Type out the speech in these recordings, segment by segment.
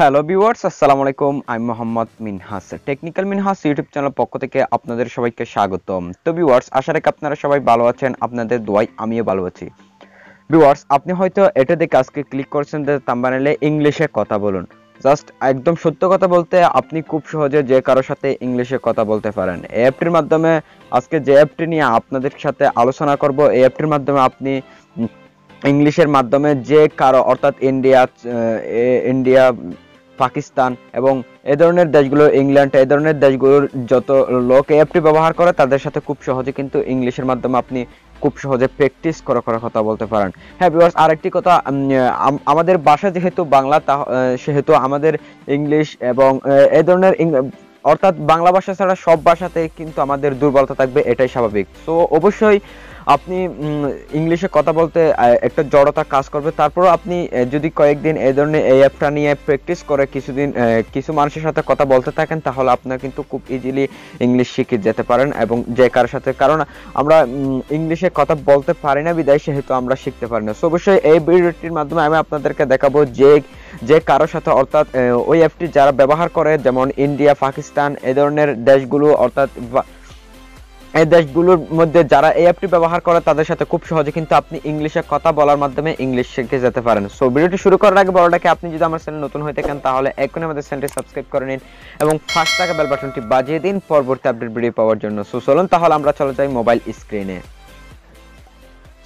Hello viewers আসসালামু আলাইকুম আমি Mohammad Minhas technical Minhas YouTube channel পক্ষ থেকে আপনাদের সবাইকে স্বাগতম। তো ভিউয়ার্স আশা রাখি আপনারা সবাই ভালো আছেন, আপনাদের দোয়াই আমিও ভালো আছি। ভিউয়ার্স আপনি হয়তো এটা দেখে আজকে ক্লিক করছেন যে থাম্বনেলে ইংলিশে কথা বলুন। জাস্ট একদম সত্য কথা বলতে আপনি খুব সহজে যে কারোর সাথে ইংলিশে কথা বলতে পারেন। এই অ্যাপটির মাধ্যমে আজকে যে অ্যাপটি নিয়ে আপনাদের সাথে আলোচনা করব, এই অ্যাপটির মাধ্যমে আপনি ইংলিশের মাধ্যমে যে কারও, অর্থাৎ ইন্ডিয়া ইন্ডিয়া পাকিস্তান এবং এ ধরনের দেশগুলো ইংল্যান্ড, এ ধরনের দেশগুলোর যত লোক অ্যাপটি ব্যবহার করে, তাদের সাথে খুব সহজে কিন্তু ইংলিশের মাধ্যমে আপনি খুব সহজে প্র্যাকটিস করে করে কথা বলতে পারেন। হ্যাঁ বিকজ আরেকটি কথা আমাদের ভাষা যেহেতু বাংলা, তা সেহেতু আমাদের ইংলিশ এবং, এ ধরনের অর্থাৎ বাংলা ভাষা ছাড়া সব ভাষাতে কিন্তু আমাদের দুর্বলতা থাকবে, এটাই স্বাভাবিক। তো অবশ্যই আপনি ইংলিশে কথা বলতে একটা জড়তা কাজ করবে। তারপরও আপনি যদি কয়েকদিন এই ধরনের এই অ্যাপটা নিয়ে প্র্যাকটিস করে কিছুদিন কিছু মানুষের সাথে কথা বলতে থাকেন তাহলে আপনার কিন্তু খুব ইজিলি ইংলিশ শিখে যেতে পারেন এবং যে কারোর সাথে কারণ আমরা ইংলিশে কথা বলতে পারি না বিদায় সেহেতু আমরা শিখতে পারি না। So, অবশ্যই এই ভিডিওটির মাধ্যমে আমি আপনাদেরকে দেখাবো যে যে কারোর সাথে অর্থাৎ ওই অ্যাপটি যারা ব্যবহার করে যেমন ইন্ডিয়া পাকিস্তান এই ধরনের দেশগুলো অর্থাৎ এই দেশগুলোর মধ্যে যারা এই অ্যাপটি ব্যবহার করে, তাদের সাথে খুব সহজে কিন্তু আপনি ইংলিশে কথা বলার মাধ্যমে ইংলিশ শিখে যেতে পারেন। সো ভিডিওটি শুরু করার আগে বড়টাকে আপনি যদি আমার চ্যানেল নতুন হয়ে থাকেন, তাহলে এখনই আমাদের চ্যানেলটি সাবস্ক্রাইব করে নিন এবং ফার্স্ট টাকা বেল বাটনটি বাজিয়ে দিন পরবর্তী আপডেট ভিডিও পাওয়ার জন্য। সো চলুন তাহলে আমরা চলে যাই মোবাইল স্ক্রিনে।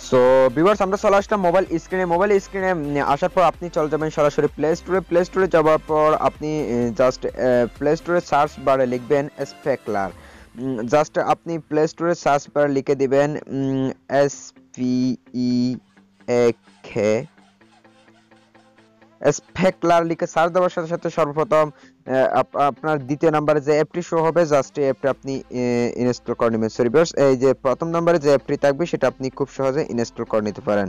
সো ভিউয়ার্স আমরা চলে আসলাম মোবাইল স্ক্রিনে। মোবাইল স্ক্রিনে আসার পর আপনি চলে যাবেন সরাসরি প্লে স্টোরে প্লে স্টোরে যাওয়ার পর আপনি জাস্ট প্লে স্টোরে সার্চ বারে লিখবেন স্পেকলার জাস্ট আপনি প্লে স্টোরে সার্চ বার লিখে দিবেন এস পি এ খে স্পেকলার লিখে সার্চ দেওয়ার সাথে সাথে সর্বপ্রথম আপনার দ্বিতীয় নাম্বারে যে অ্যাপটি শো হবে জাস্ট এই অ্যাপটি আপনি ইনস্টল করে নেবেন। সরি ভিউয়ার্স এই যে প্রথম নাম্বারে যে অ্যাপটি থাকবে, সেটা আপনি খুব সহজে ইনস্টল করে নিতে পারেন।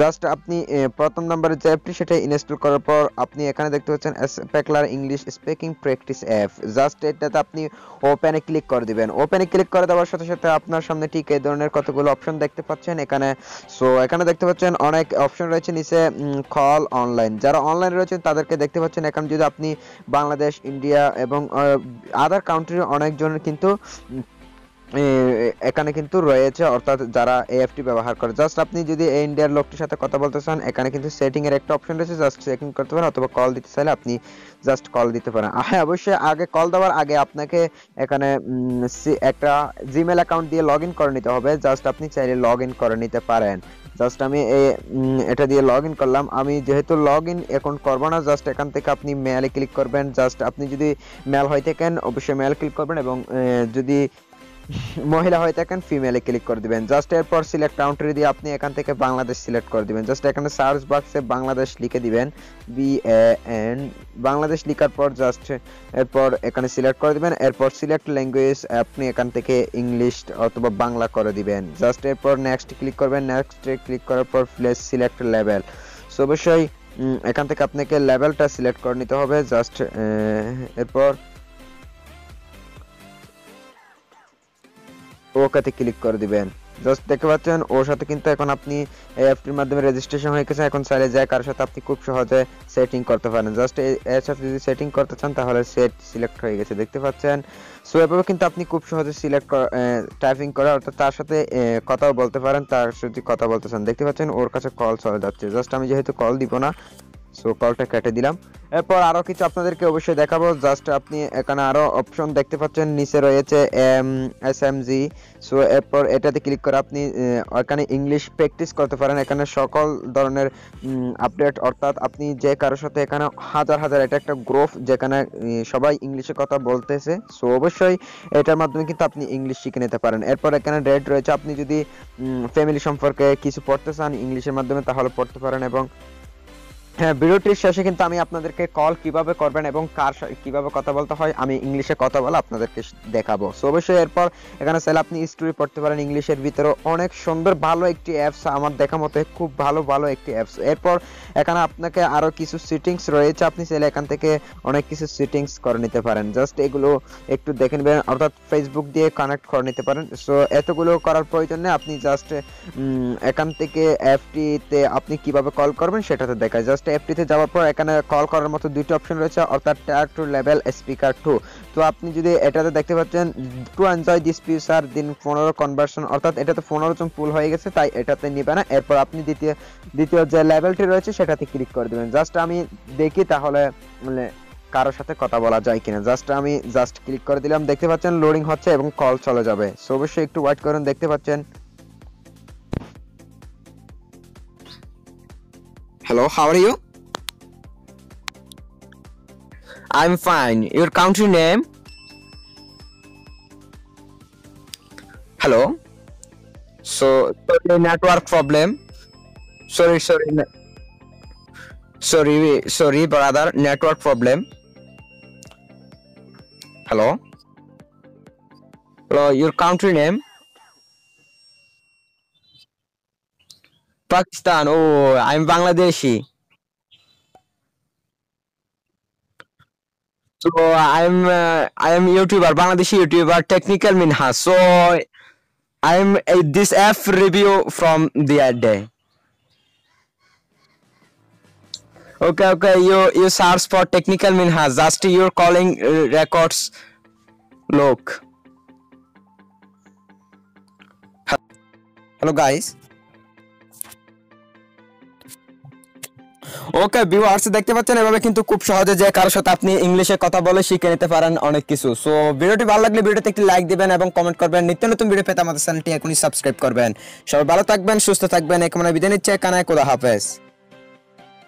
জাস্ট আপনি প্রথম নাম্বারে যে অ্যাপটি সেটা ইনস্টল করার পর আপনি এখানে দেখতে পাচ্ছেন Speakler English speaking practice app just এটাতে আপনি ওপেনে ক্লিক করে দিবেন। ওপেনে ক্লিক করে দেওয়ার সাথে সাথে আপনার সামনে ঠিক এই ধরনের কতগুলো অপশন দেখতে পাচ্ছেন এখানে। সো এখানে দেখতে পাচ্ছেন অনেক অপশন রয়েছে নিচে কল অনলাইন যারা অনলাইন রয়েছেন, তাদেরকে দেখতে পাচ্ছেন এখানে যদি আপনি বাংলাদেশ ইন্ডিয়া এবং আদার কাউন্ট্রির অনেকজনের কিন্তু এখানে কিন্তু রয়েছে, অর্থাৎ যারা এএফটি ব্যবহার করে। জাস্ট আপনি যদি এই ইন্ডিয়ার লোকটির সাথে কথা বলতে চান, এখানে কিন্তু সেটিং এর একটা অপশন রয়েছে জাস্ট সেটিং করতে পারেন অথবা কল দিতে চাইলে আপনি জাস্ট কল দিতে পারেন। হ্যাঁ অবশ্যই আগে কল দেওয়ার আগে আপনাকে এখানে একটা জিমেল অ্যাকাউন্ট দিয়ে লগ ইন করে নিতে হবে। জাস্ট আপনি চাইলে লগ ইন করে নিতে পারেন। জাস্ট আমি এটা দিয়ে লগ ইন করলাম। আমি যেহেতু লগ ইন এখন করব না জাস্ট এখান থেকে আপনি মেলে ক্লিক করবেন। জাস্ট আপনি যদি মেল হয়ে থাকেন, অবশ্যই মেল ক্লিক করবেন এবং যদি মহিলা হয়ে থাকেন ফিমেলে ক্লিক করে দিবেন। জাস্ট এরপর সিলেক্ট কাউন্ট্রি দিয়ে আপনি এখান থেকে বাংলাদেশ সিলেক্ট করে দিবেন। জাস্ট এখানে সার্চ বক্সে বাংলাদেশ লিখে দিবেন বি এন বাংলাদেশ লিখার পর জাস্ট এরপর এখানে সিলেক্ট করে দিবেন। এরপর সিলেক্ট ল্যাঙ্গুয়েজ আপনি এখান থেকে ইংলিশ অথবা বাংলা করে দিবেন। জাস্ট এরপর নেক্সট ক্লিক করবেন। নেক্সট ক্লিক করার পর প্লেস সিলেক্ট লেভেল সো অবশ্যই এখান থেকে আপনাকে লেভেলটা সিলেক্ট করে নিতে হবে। জাস্ট এরপর ওকেতে ক্লিক করে দিবেন। জাস্ট দেখতে পাচ্ছেন, ওর সাথে কিন্তু এখন আপনি এই অ্যাপটির মাধ্যমে রেজিস্ট্রেশন হয়ে গেছে। এখন চাইলে যায় কারোর সাথে আপনি খুব সহজে সেটিং করতে পারেন। জাস্ট এর সাথে যদি সেটিং করতে চান, তাহলে সেট সিলেক্ট হয়ে গেছে। দেখতে পাচ্ছেন? সো এভাবে কিন্তু আপনি খুব সহজে সিলেক্ট টাইপিং করে, অর্থাৎ তার সাথে কথাও বলতে পারেন, তার সাথে কথা বলতে চান। দেখতে পাচ্ছেন, ওর কাছে কল চলে যাচ্ছে। জাস্ট আমি যেহেতু কল দিব না সো কলটা কেটে দিলাম। এরপর আরও কিছু আপনাদেরকে অবশ্যই দেখাবো। জাস্ট আপনি এখানে আরও অপশন দেখতে পাচ্ছেন, নিচে রয়েছে M S M G so এরপর এটাতে ক্লিক করে আপনি এখানে ইংলিশ প্র্যাকটিস করতে পারেন। এখানে সকল ধরনের আপডেট অর্থাৎ আপনি যে কারোর সাথে এখানে হাজার হাজার এটা একটা গ্রুপ যেখানে সবাই ইংলিশে কথা বলতেছে। সো অবশ্যই এটার মাধ্যমে কিন্তু আপনি ইংলিশ শিখে নিতে পারেন। এরপর এখানে রেড রয়েছে। আপনি যদি ফ্যামিলি সম্পর্কে কিছু পড়তে চান ইংলিশের মাধ্যমে তাহলে পড়তে পারেন এবং হ্যাঁ ভিডিওটির শেষে কিন্তু আমি আপনাদেরকে কল কীভাবে করবেন এবং কার কীভাবে কথা বলতে হয়, আমি ইংলিশে কথা বলে আপনাদেরকে দেখাবো। সো অবশ্যই এরপর এখানে চাইলে আপনি স্টোরি পড়তে পারেন, ইংলিশের ভিতরে অনেক সুন্দর ভালো একটি অ্যাপস আমার দেখা মতে খুব ভালো ভালো একটি অ্যাপস এরপর এখানে আপনাকে আরও কিছু সেটিংস রয়েছে, আপনি চাইলে এখান থেকে অনেক কিছু সেটিংস করে নিতে পারেন। জাস্ট এগুলো একটু দেখে নেবেন, অর্থাৎ ফেসবুক দিয়ে কানেক্ট করে নিতে পারেন। সো এতগুলো করার প্রয়োজন নেই আপনি জাস্ট এখান থেকে অ্যাপটিতে আপনি কীভাবে কল করবেন সেটাতে দেখায়। জাস্ট অ্যাপটিতে যাওয়ার পর এখানে কল করার মতো দুইটা অপশন রয়েছে, অর্থাৎ tier two level speaker two তো আপনি যদি এটাতে দেখতে পাচ্ছেন টু এনজয় দিস ফিউচার দিন পনেরো কনভার্সন অর্থাৎ এটাতে পনেরো জন ফুল হয়ে গেছে, তাই এটাতে নিবে না। এরপর আপনি দ্বিতীয় দ্বিতীয় যে লেভেলটি রয়েছে, সেটাতে ক্লিক করে দেবেন। জাস্ট আমি দেখি তাহলে মানে কারোর সাথে কথা বলা যায় কিনা। জাস্ট আমি জাস্ট ক্লিক করে দিলাম, দেখতে পাচ্ছেন লোডিং হচ্ছে এবং কল চলে যাবে। সো অবশ্যই একটু ওয়েট করুন, দেখতে পাচ্ছেন। Hello, how are you? I'm fine. Your country name? Hello. So sorry, network problem. Sorry, sorry. Sorry, sorry, brother. Network problem. Hello. Hello. Your country name? Pakistan. Oh, I'm Bangladeshi. So I'm uh, I am YouTuber, Bangladeshi YouTuber, Technical Minhas. So I'm uh, this app review from the other day. Okay, okay. You you search for Technical Minhas. Just your calling uh, records. Look. Hello guys. Okay viewers দেখতে পাচ্ছেন, এভাবে কিন্তু খুব সহজে যে কারোর সাথে আপনি ইংলিশে কথা বলে শিখে নিতে পারেন অনেক কিছু। সো ভিডিওটি ভালো লাগলে ভিডিওতে একটি লাইক দিবেন এবং কমেন্ট করবেন। নিত্য নতুন ভিডিও পেতে আমাদের চ্যানেলটি এখনই সাবস্ক্রাইব করবেন। সবাই ভালো থাকবেন, সুস্থ থাকবেন। এখন বিদায় নিচ্ছে। কানায় কোদা হাফেজ।